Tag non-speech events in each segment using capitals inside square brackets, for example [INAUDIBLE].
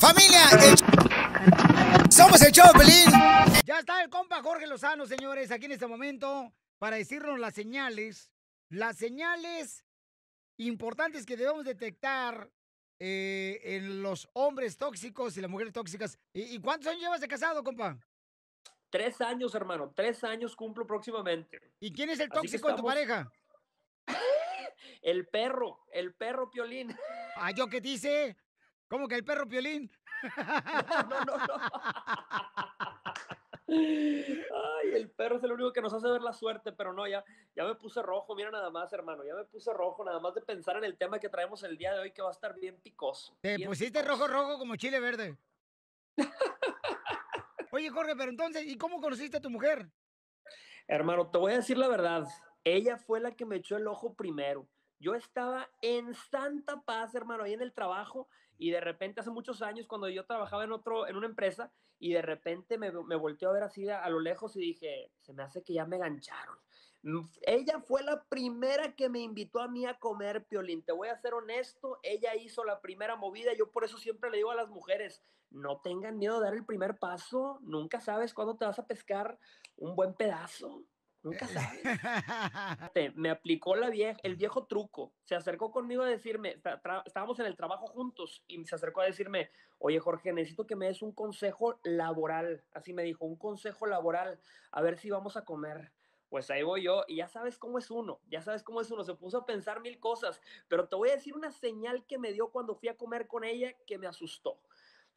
Familia, el- somos el show, Pelín. Ya está el compa Jorge Lozano, señores, aquí en este momento para decirnos las señales, las señales importantes que debemos detectar eh, en los hombres tóxicos y las mujeres tóxicas. ¿Y, y cuántos años llevas de casado, compa? Tres años, hermano. Tres años cumplo próximamente. ¿Y quién es el tóxico en tu pareja? [LAUGHS] El perro, el perro piolín. Ah, ¿yo qué dice? ¿Cómo que el perro piolín? [LAUGHS] No, no, no. Ay, el perro es el único que nos hace ver la suerte, pero no, ya, ya me puse rojo, mira nada más, hermano, ya me puse rojo nada más de pensar en el tema que traemos el día de hoy que va a estar bien picoso. Te bien pusiste picoso. rojo, rojo como chile verde. [LAUGHS] Oye, Jorge, pero entonces, ¿y cómo conociste a tu mujer? Hermano, te voy a decir la verdad. Ella fue la que me echó el ojo primero. Yo estaba en santa paz, hermano, ahí en el trabajo y de repente hace muchos años cuando yo trabajaba en otro en una empresa y de repente me, volteó a ver así a, a lo lejos y dije, se me hace que ya me gancharon. Mm, Ella fue la primera que me invitó a mí a comer piolín. Te voy a ser honesto, ella hizo la primera movida. Yo por eso siempre le digo a las mujeres, no tengan miedo de dar el primer paso. Nunca sabes cuándo te vas a pescar un buen pedazo. Nunca sabes. [LAUGHS] Te- me aplicó la vieja, el viejo truco. Se acercó conmigo a decirme, estábamos en el trabajo juntos y se acercó a decirme, oye Jorge, necesito que me des un consejo laboral. Así me dijo, un consejo laboral, a ver si vamos a comer. Pues ahí voy yo y ya sabes cómo es uno, ya sabes cómo es uno, se puso a pensar mil cosas, pero te voy a decir una señal que me dio cuando fui a comer con ella que me asustó.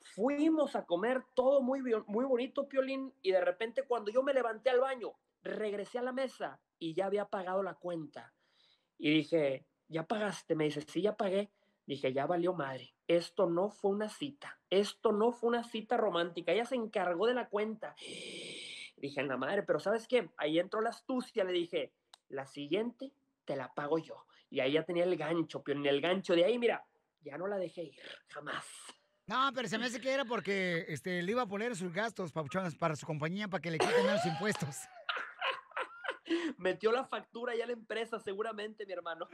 Fuimos a comer todo muy, muy bonito, Piolín, y de repente cuando yo me levanté al baño, regresé a la mesa y ya había pagado la cuenta. Y dije, ¿ya pagaste? Me dice, sí, ya pagué. Dije, ya valió madre. Esto no fue una cita. Esto no fue una cita romántica. Ella se encargó de la cuenta. Dije, la madre, pero ¿sabes qué? Ahí entró la astucia. Le dije, la siguiente te la pago yo. Y ahí ya tenía el gancho, Piolín, el gancho. De ahí, mira, ya no la dejé ir, jamás. No, pero se me hace que era porque este, le iba a poner sus gastos, pauchonas, para su compañía, para que le quiten menos impuestos. [LAUGHS] Metió la factura ya a la empresa, seguramente, mi hermano.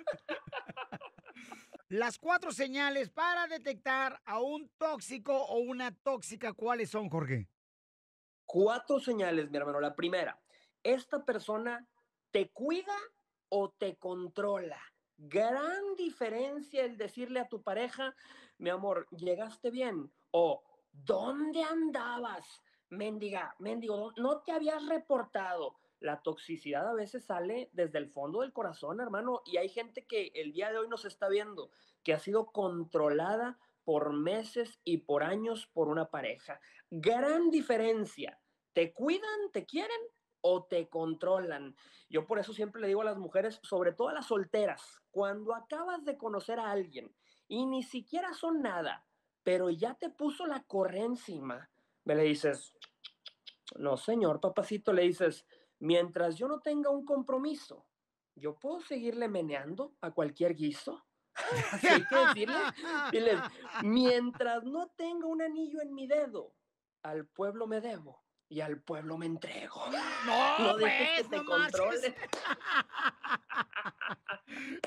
Las cuatro señales para detectar a un tóxico o una tóxica, ¿cuáles son, Jorge? Cuatro señales, mi hermano. La primera, esta persona te cuida o te controla. Gran diferencia el decirle a tu pareja, mi amor, ¿llegaste bien? O, ¿dónde andabas? Mendiga, mendigo, ¿dó- no te habías reportado. La toxicidad a veces sale desde el fondo del corazón, hermano, y hay gente que el día de hoy nos está viendo, que ha sido controlada por meses y por años por una pareja. Gran diferencia. ¿Te cuidan, te quieren o te controlan? Yo por eso siempre le digo a las mujeres, sobre todo a las solteras, cuando acabas de conocer a alguien y ni siquiera son nada, pero ya te puso la correa encima, me le dices, no señor, papacito, le dices, mientras yo no tenga un compromiso, ¿yo puedo seguirle meneando a cualquier guiso? [LAUGHS] Así que decirle, diles, mientras no tenga un anillo en mi dedo, al pueblo me debo y al pueblo me entrego. No, No dejes pues, que te no controle.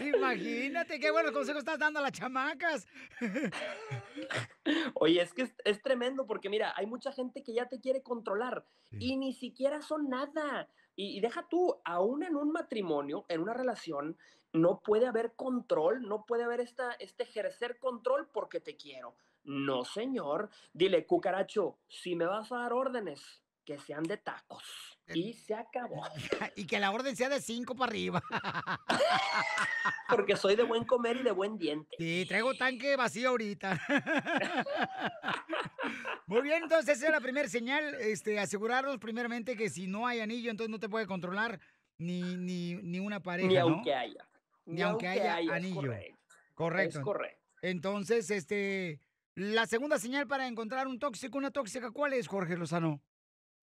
[LAUGHS] Imagínate qué buenos consejos estás dando a las chamacas. [LAUGHS] Oye, es que es, es tremendo porque mira, hay mucha gente que ya te quiere controlar y ni siquiera son nada. Y, y deja tú, aún en un matrimonio, en una relación, no puede haber control, no puede haber esta, este ejercer control porque te quiero. No, señor. Dile, cucaracho, si me vas a dar órdenes, que sean de tacos. Y se acabó. [LAUGHS] y que la orden sea de cinco para arriba. [LAUGHS] Porque soy de buen comer y de buen diente. Sí, traigo tanque vacío ahorita. [LAUGHS] Muy bien, entonces esa es la primera señal, este, asegurarnos primeramente que si no hay anillo, entonces no te puede controlar ni, ni, ni una pareja, Ni ¿no? aunque haya. Ni aunque haya anillo. correcto. Correcto. Es correcto. Entonces, este, la segunda señal para encontrar un tóxico, una tóxica, ¿cuál es, Jorge Lozano?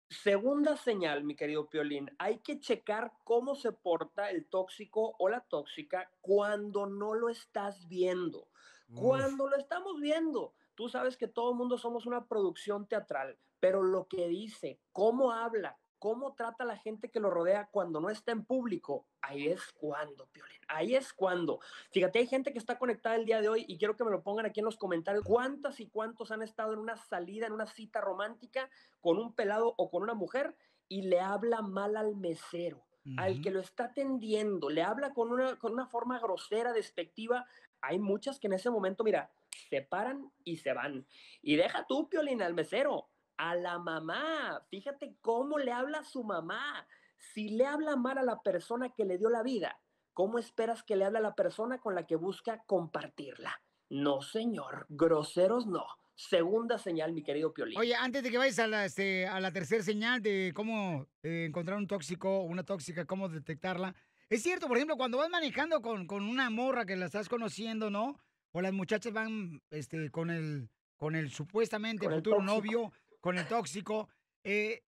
Segunda señal, mi querido Piolín, hay que checar cómo se porta el tóxico o la tóxica cuando no lo estás viendo. Cuando lo estamos viendo, tú sabes que todo el mundo somos una producción teatral, pero lo que dice, cómo habla, cómo trata a la gente que lo rodea cuando no está en público, ahí es cuando, Piolín, ahí es cuando. Fíjate, hay gente que está conectada el día de hoy y quiero que me lo pongan aquí en los comentarios. ¿Cuántas y cuántos han estado en una salida, en una cita romántica con un pelado o con una mujer y le habla mal al mesero? Al que lo está atendiendo, le habla con una, con una forma grosera, despectiva. Hay muchas que en ese momento, mira, se paran y se van. Y deja tú, Piolín, al mesero a la mamá. Fíjate cómo le habla a su mamá. Si le habla mal a la persona que le dio la vida, ¿cómo esperas que le hable a la persona con la que busca compartirla? No, señor, groseros no. Segunda señal, mi querido Piolín. Oye, antes de que vayas a la, este, a la tercera señal de cómo eh, encontrar un tóxico o una tóxica, cómo detectarla, es cierto, por ejemplo, cuando vas manejando con, con, una morra que la estás conociendo, ¿no? O las muchachas van este, con el, con el supuestamente futuro novio con el tóxico. Eh,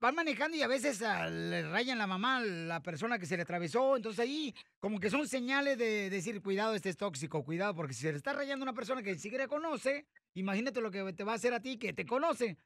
van manejando y a veces ah, le rayan la mamá a la persona que se le atravesó. Entonces ahí como que son señales de decir, cuidado, este es tóxico, cuidado, porque si se le está rayando a una persona que ni siquiera conoce, imagínate lo que te va a hacer a ti que te conoce.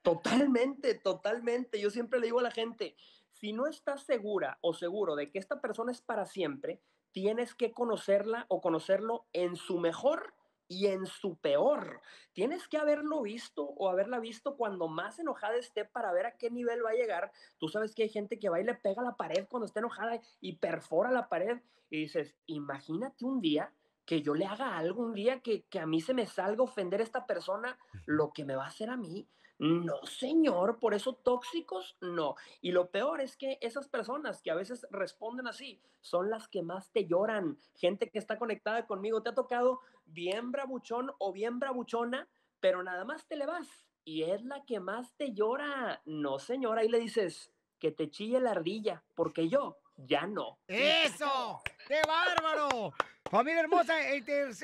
Totalmente, totalmente. Yo siempre le digo a la gente, si no estás segura o seguro de que esta persona es para siempre, tienes que conocerla o conocerlo en su mejor y en su peor. Tienes que haberlo visto o haberla visto cuando más enojada esté para ver a qué nivel va a llegar. Tú sabes que hay gente que va y le pega la pared cuando está enojada y perfora la pared y dices, imagínate un día que yo le haga algo un día que, que a mí se me salga ofender a esta persona, lo que me va a hacer a mí. No, señor, por eso tóxicos, no. Y lo peor es que esas personas que a veces responden así son las que más te lloran. Gente que está conectada conmigo, te ha tocado bien bravuchón o bien bravuchona, pero nada más te le vas. Y es la que más te llora. No, señor, ahí le dices que te chille la ardilla, porque yo ya no. ¡Eso! ¡Qué bárbaro! Familia hermosa,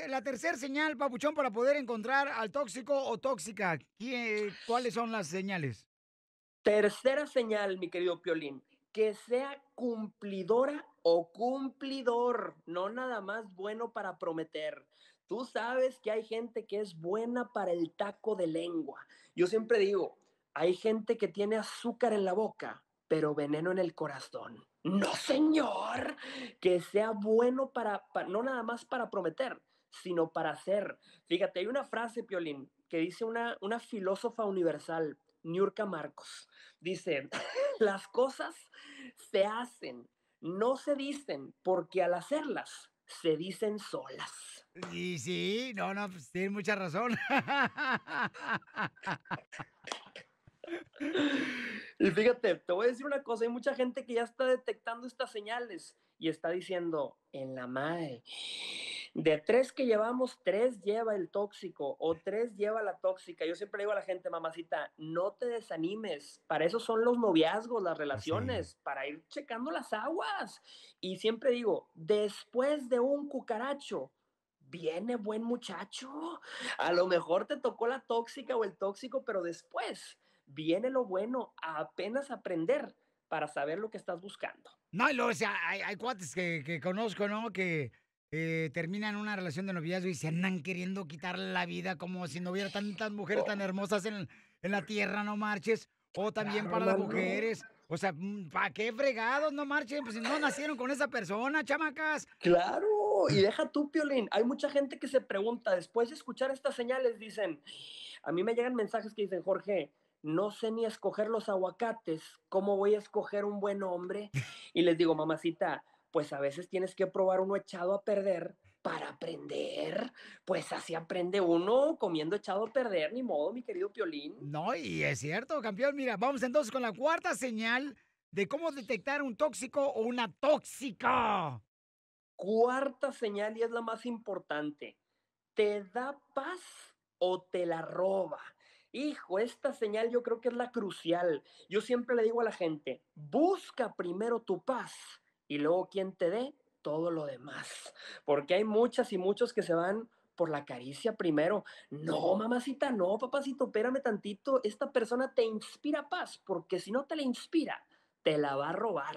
la tercera señal, papuchón, para poder encontrar al tóxico o tóxica. ¿Cuáles son las señales? Tercera señal, mi querido Piolín, que sea cumplidora o cumplidor, no nada más bueno para prometer. Tú sabes que hay gente que es buena para el taco de lengua. Yo siempre digo, hay gente que tiene azúcar en la boca, pero veneno en el corazón. No, señor, que sea bueno para, no nada más para prometer, sino para hacer. Fíjate, hay una frase, Piolín, que dice una, filósofa universal, Niurka Marcos. Dice, [LAUGHS] las cosas se hacen, no se dicen, porque al hacerlas se dicen solas. Y sí, no, no, pues tiene mucha razón. [LAUGHS] Y fíjate, te voy a decir una cosa, hay mucha gente que ya está detectando estas señales y está diciendo, en la madre, de tres que llevamos, tres lleva el tóxico o tres lleva la tóxica. Yo siempre digo a la gente, mamacita, no te desanimes, para eso son los noviazgos, las relaciones, para ir checando las aguas. Y siempre digo, después de un cucaracho, viene buen muchacho. A lo mejor te tocó la tóxica o el tóxico, pero después viene lo bueno, a apenas aprender para saber lo que estás buscando. No, lo, o sea, hay, cuates que, conozco, ¿no? Que eh, terminan una relación de noviazgo y se andan queriendo quitar la vida como si no hubiera tantas mujeres tan hermosas en, la tierra, no marches. O también para las mujeres. O sea, mm, ¿para qué fregados no marchen? Pues si no nacieron con esa persona, chamacas. Claro, y deja tú, Piolín. Hay mucha gente que se pregunta, después de escuchar estas señales, dicen, a mí me llegan mensajes que dicen, Jorge, no sé ni escoger los aguacates, ¿cómo voy a escoger un buen hombre? [LAUGHS] Y les digo, mamacita, pues a veces tienes que probar uno echado a perder para aprender. Pues así aprende uno comiendo echado a perder, ni modo, mi querido Piolín. No, y es cierto, campeón. Mira, vamos entonces con la cuarta señal de cómo detectar un tóxico o una tóxica. Cuarta señal y es la más importante. ¿Te da paz o te la roba? Hijo, esta señal yo creo que es la crucial. Yo siempre le digo a la gente, busca primero tu paz y luego quien te dé todo lo demás. Porque hay muchas y muchos que se van por la caricia primero. No, mamacita, no, papacito, espérame tantito. Esta persona te inspira paz, porque si no te la inspira, te la va a robar.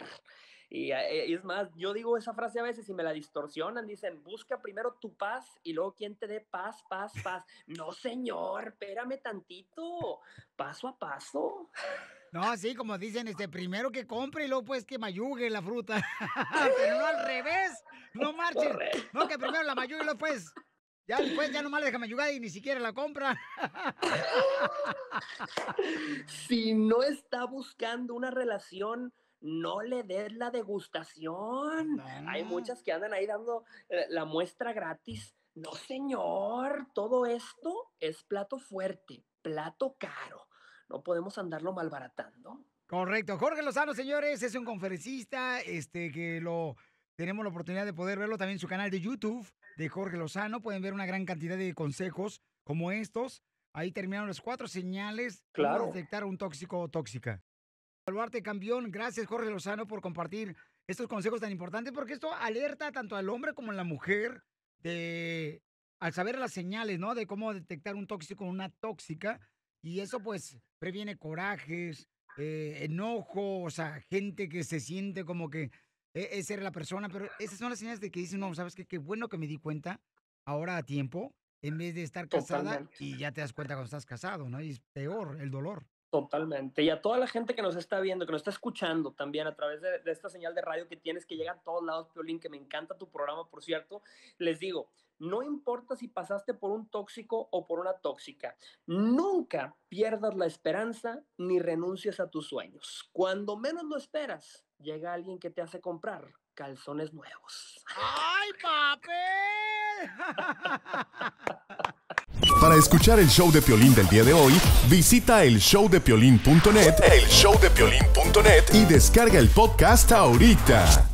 Y, eh, es más, yo digo esa frase a veces y me la distorsionan. Dicen, busca primero tu paz y luego quien te dé paz, paz, paz. No, señor, espérame tantito, paso a paso. [LAUGHS] No, sí, como dicen, este, primero que compre y luego pues que mayugue la fruta. [LAUGHS] Pero no al revés, no marchen. No, que primero la mayugue y luego pues ya después ya nomás le deja mayugar y ni siquiera la compra. [LAUGHS] si no está buscando una relación, no le des la degustación. Hay muchas que andan ahí dando eh, la muestra gratis. No, señor, todo esto es plato fuerte, plato caro. No podemos andarlo malbaratando. Correcto. Jorge Lozano, señores, es un conferencista este, que lo tenemos la oportunidad de poder verlo también en su canal de YouTube de Jorge Lozano. Pueden ver una gran cantidad de consejos como estos. Ahí terminaron las cuatro señales para detectar un tóxico o tóxica. Evaluarte campeón. Gracias, Jorge Lozano, por compartir estos consejos tan importantes, porque esto alerta tanto al hombre como a la mujer de al saber las señales, ¿no? De cómo detectar un tóxico o una tóxica. Y eso, pues, previene corajes, eh, enojo, o sea, gente que se siente como que e, esa era la persona, pero esas son las señales de que dicen, no, ¿sabes qué? Qué bueno que me di cuenta ahora a tiempo, en vez de estar casada y ya te das cuenta cuando estás casado, ¿no? Y es peor el dolor. Totalmente. Y a toda la gente que nos está viendo, que nos está escuchando también a través de, esta señal de radio que tienes que llega a todos lados, Piolín, que me encanta tu programa, por cierto, les digo, no importa si pasaste por un tóxico o por una tóxica, nunca pierdas la esperanza ni renuncies a tus sueños. Cuando menos lo esperas, llega alguien que te hace comprar calzones nuevos. ¡Ay, papel! [LAUGHS] Para escuchar el show de Piolín del día de hoy, visita el showdepiolín.net, el showdepiolín.net y descarga el podcast ahorita.